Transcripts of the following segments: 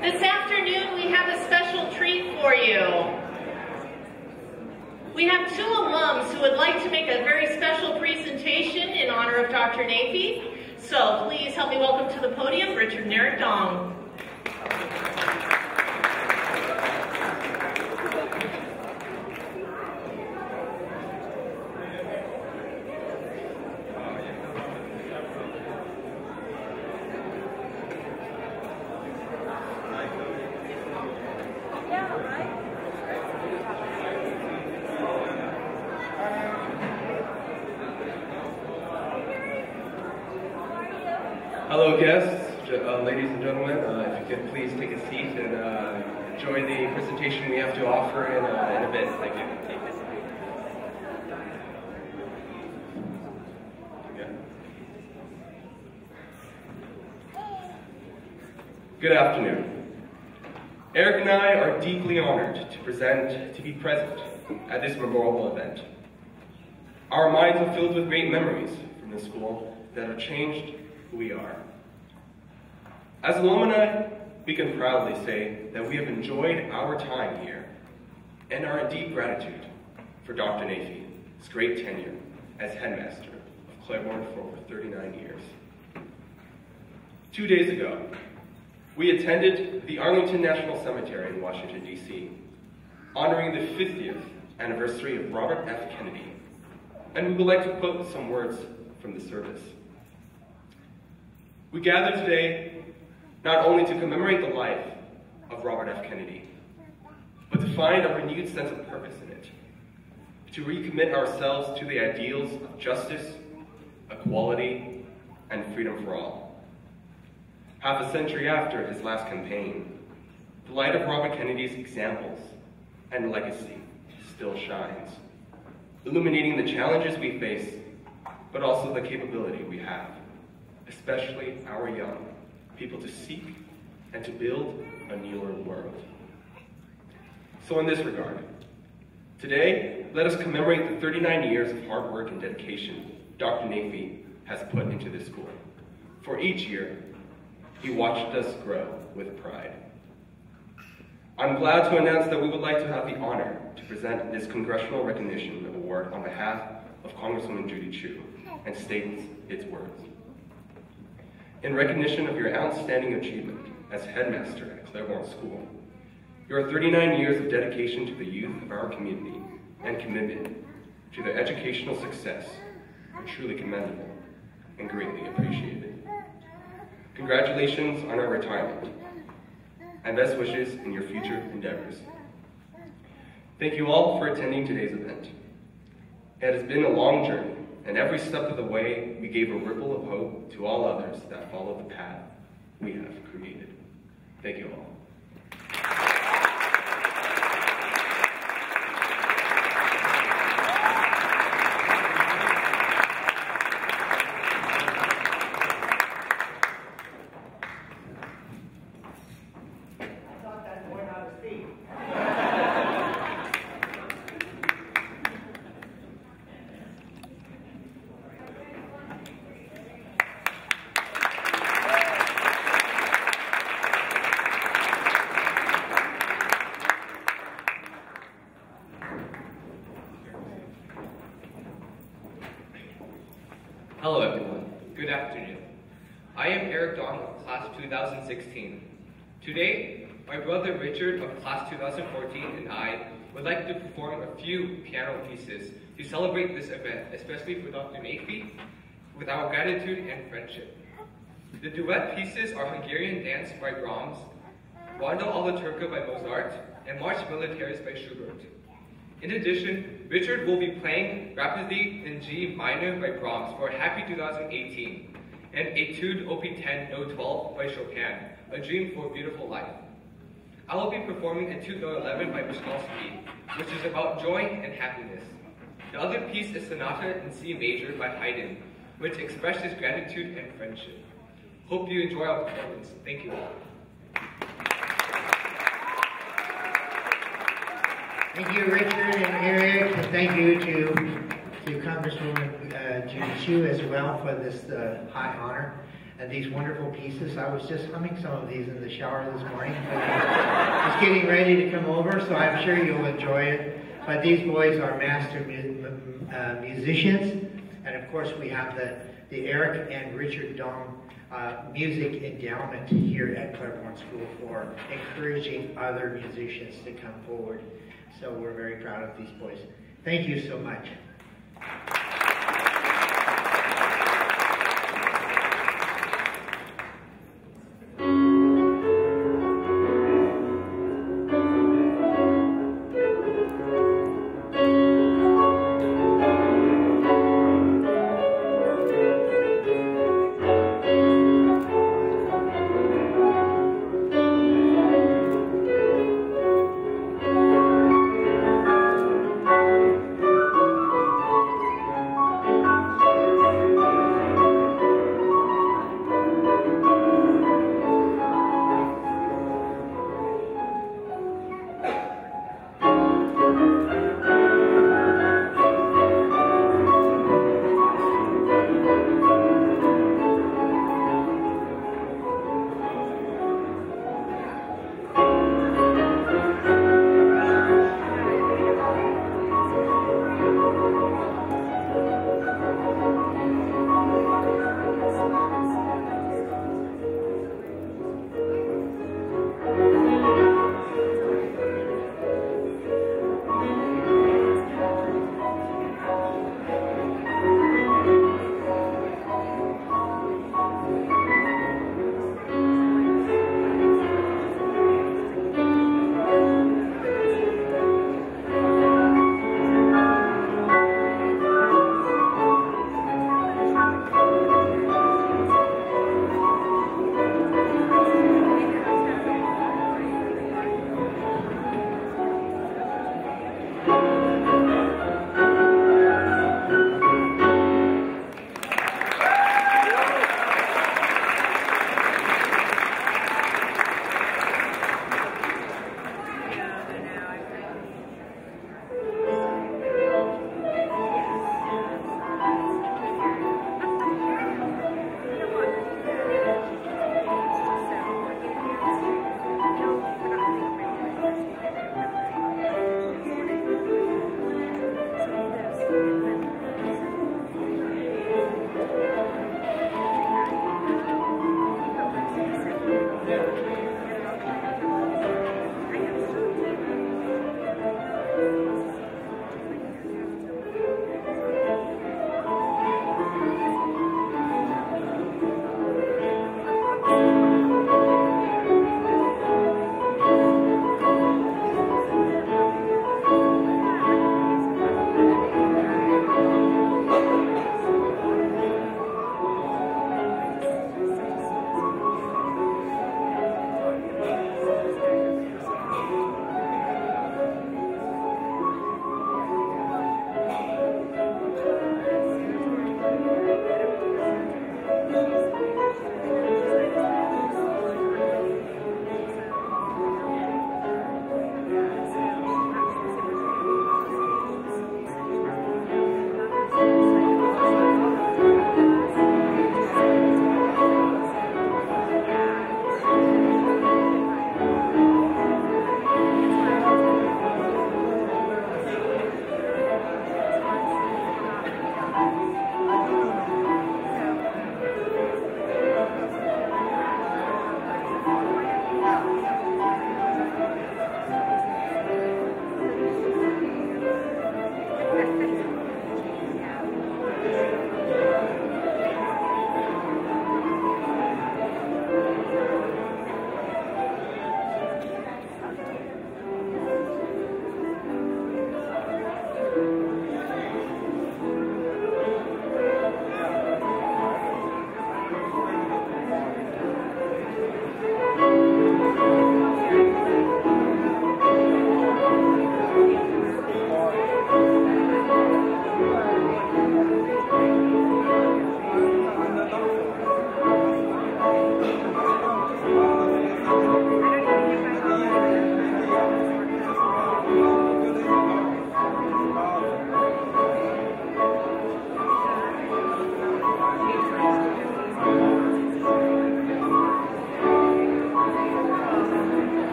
This afternoon, we have a special treat for you. We have two alums who would like to make a very special presentation in honor of Dr. Nafie. So please help me welcome to the podium Richard Eric Dong. Hello guests, uh, ladies and gentlemen, uh, if you could please take a seat and uh, enjoy the presentation we have to offer in, uh, in a bit. Thank you. Good afternoon. Eric and I are deeply honored to present, to be present at this memorable event. Our minds are filled with great memories from the school that have changed who we are. As alumni, we can proudly say that we have enjoyed our time here and are in deep gratitude for Dr. Nafie's great tenure as headmaster of Clairbourn for over 39 years. Two days ago, we attended the Arlington National Cemetery in Washington, D.C., honoring the 50th anniversary of Robert F. Kennedy, and we would like to quote some words from the service. We gather today not only to commemorate the life of Robert F. Kennedy, but to find a renewed sense of purpose in it, to recommit ourselves to the ideals of justice, equality, and freedom for all. Half a century after his last campaign, the light of Robert Kennedy's examples and legacy still shines, illuminating the challenges we face, but also the capability we have especially our young, people to seek and to build a newer world. So in this regard, today, let us commemorate the 39 years of hard work and dedication Dr. Nafie has put into this school. For each year, he watched us grow with pride. I'm glad to announce that we would like to have the honor to present this Congressional Recognition Award on behalf of Congresswoman Judy Chu and states its words in recognition of your outstanding achievement as headmaster at Clairbourn School. Your 39 years of dedication to the youth of our community and commitment to their educational success are truly commendable and greatly appreciated. Congratulations on our retirement and best wishes in your future endeavors. Thank you all for attending today's event. It has been a long journey, and every step of the way, we gave a ripple of hope to all others that follow the path we have created. Thank you all. Hello everyone, good afternoon. I am Eric Dong of class 2016. Today, my brother Richard of class 2014 and I would like to perform a few to celebrate this event, especially for Dr. Nafie, with our gratitude and friendship. The duet pieces are Hungarian Dance by Brahms, Rondo alla by Mozart, and March Militaris by Schubert. In addition, Richard will be playing Rhapsody in G minor by Brahms for Happy 2018 and Etude OP10 No 12 by Chopin, A Dream for a Beautiful Life. I will be performing Etude No 11 by Mussorgsky, which is about joy and happiness. The other piece is Sonata in C major by Haydn, which expresses gratitude and friendship. Hope you enjoy our performance. Thank you. Thank you, Richard and Eric, and thank you to, to Congresswoman uh, Chu as well for this uh, high honor. and these wonderful pieces. I was just humming some of these in the shower this morning. Just getting ready to come over, so I'm sure you'll enjoy it. But these boys are master mu- uh, musicians, and of course we have the, the Eric and Richard Dong uh, Music Endowment here at Clairbourn School for encouraging other musicians to come forward. So we're very proud of these boys. Thank you so much.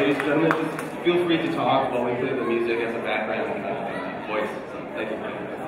Ladies and gentlemen, feel free to talk while we play the music as a background uh, voice. So, thank you.